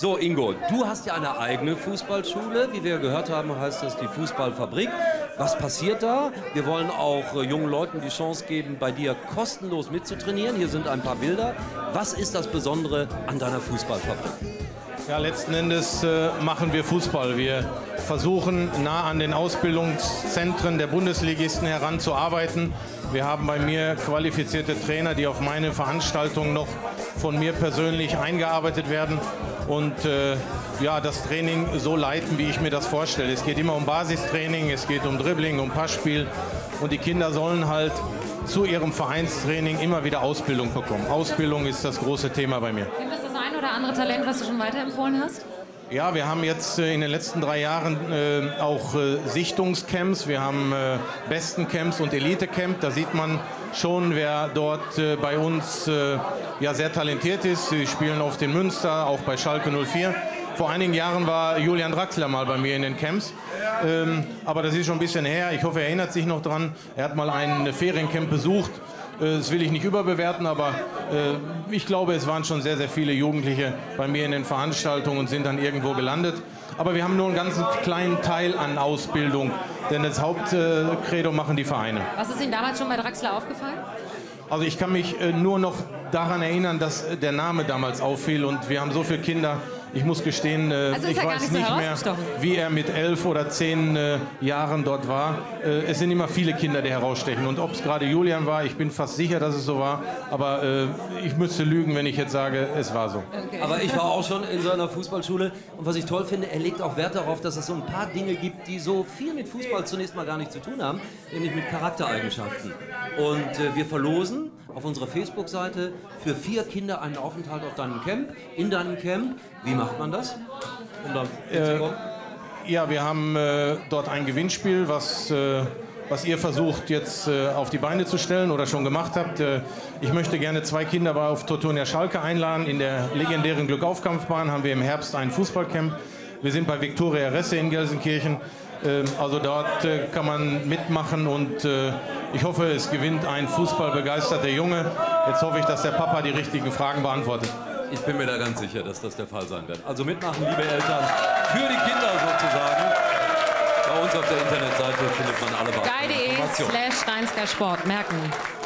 So, Ingo, du hast ja eine eigene Fußballschule. Wie wir gehört haben, heißt das die Fußballfabrik. Was passiert da? Wir wollen auch äh, jungen Leuten die Chance geben, bei dir kostenlos mitzutrainieren. Hier sind ein paar Bilder. Was ist das Besondere an deiner Fußballfabrik? Ja, letzten Endes äh, machen wir Fußball. Wir versuchen nah an den Ausbildungszentren der Bundesligisten heranzuarbeiten. Wir haben bei mir qualifizierte Trainer, die auf meine Veranstaltungen noch von mir persönlich eingearbeitet werden und äh, ja, das Training so leiten, wie ich mir das vorstelle. Es geht immer um Basistraining, es geht um Dribbling, um Passspiel und die Kinder sollen halt zu ihrem Vereinstraining immer wieder Ausbildung bekommen. Ausbildung ist das große Thema bei mir. Gibt es das ein oder andere Talent, was du schon weiterempfohlen hast? Ja, wir haben jetzt äh, in den letzten drei Jahren äh, auch äh, Sichtungscamps. Wir haben Besten-Camps und Elite-Camp. Da sieht man schon, wer dort bei uns ja, sehr talentiert ist. Sie spielen auf den Münster, auch bei Schalke 04. Vor einigen Jahren war Julian Draxler mal bei mir in den Camps. Ähm, aber das ist schon ein bisschen her. Ich hoffe, er erinnert sich noch dran. Er hat mal ein Feriencamp besucht. Äh, das will ich nicht überbewerten, aber äh, ich glaube, es waren schon sehr, sehr viele Jugendliche bei mir in den Veranstaltungen und sind dann irgendwo gelandet. Aber wir haben nur einen ganz kleinen Teil an Ausbildung, denn das Hauptcredo machen die Vereine. Was ist Ihnen damals schon bei Draxler aufgefallen? Also ich kann mich äh, nur noch daran erinnern, dass der Name damals auffiel und wir haben so viele Kinder ich muss gestehen, äh, Also ich weiß nicht so nicht mehr, wie er mit elf oder zehn äh, Jahren dort war. Äh, es sind immer viele Kinder, die herausstechen. Und ob es gerade Julian war, ich bin fast sicher, dass es so war. Aber äh, ich müsste lügen, wenn ich jetzt sage, es war so. Aber ich war auch schon in so einer Fußballschule und was ich toll finde, er legt auch Wert darauf, dass es so ein paar Dinge gibt, die so viel mit Fußball zunächst mal gar nicht zu tun haben, nämlich mit Charaktereigenschaften. Und äh, wir verlosen auf unserer Facebook-Seite für vier Kinder einen Aufenthalt auf deinem Camp, in deinem Camp. Wie macht man das? Um da mitzukommen? Ja, wir haben äh, dort ein Gewinnspiel, was, äh, was ihr versucht jetzt äh, auf die Beine zu stellen oder schon gemacht habt. Äh, ich möchte gerne zwei Kinder bei auf Tortonia Schalke einladen. In der legendären Glückaufkampfbahn haben wir im Herbst ein Fußballcamp. Wir sind bei Viktoria Resse in Gelsenkirchen. Ähm, also dort äh, kann man mitmachen und äh, ich hoffe, es gewinnt ein fußballbegeisterter Junge. Jetzt hoffe ich, dass der Papa die richtigen Fragen beantwortet. Ich bin mir da ganz sicher, dass das der Fall sein wird. Also mitmachen, liebe Eltern, für die Kinder sozusagen. Bei uns auf der Internetseite findet man alle weiteren Informationen. slash Sport. Merken.